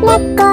Let go.